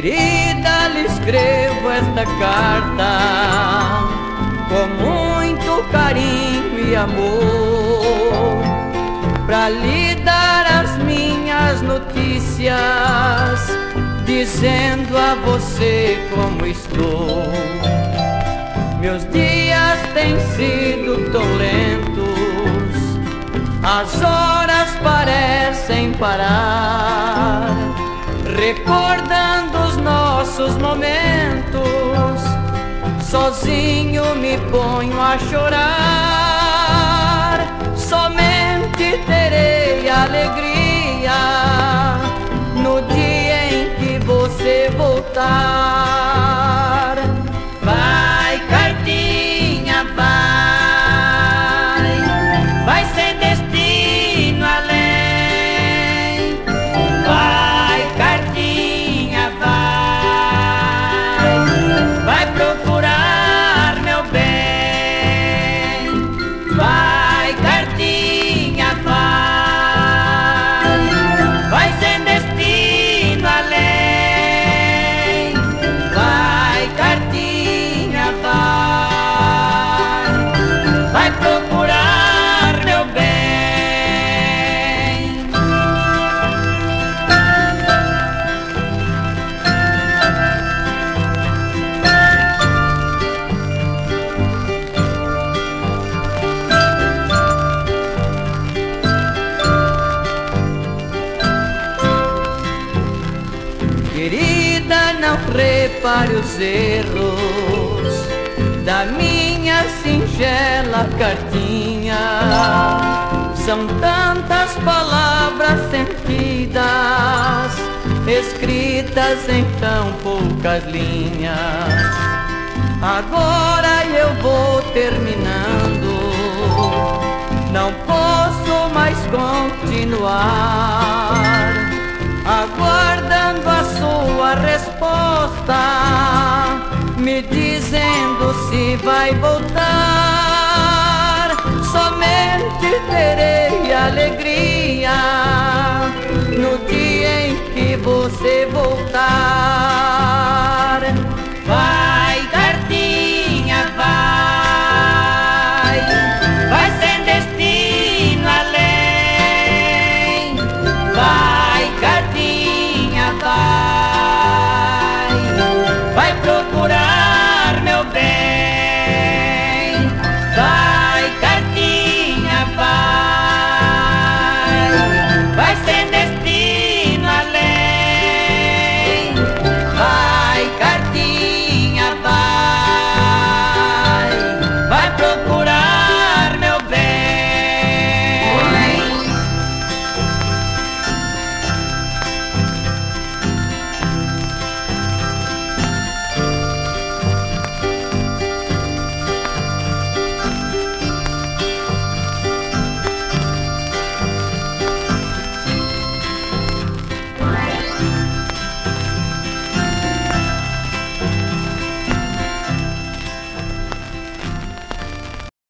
Querida, lhe escrevo esta carta com muito carinho e amor para lhe dar as minhas notícias, dizendo a você como estou. Meus dias têm sido tão lentos, as horas parecem parar, recordando os nossos momentos. Sozinho me ponho a chorar, não repare os erros da minha singela cartinha. São tantas palavras sentidas, escritas em tão poucas linhas. Agora eu vou terminando, não posso mais continuar Você vai voltar, somente terei alegria no dia em que você voltar. Vai, gardinha, vai, vai sem destino além. Vai, gardinha, vai.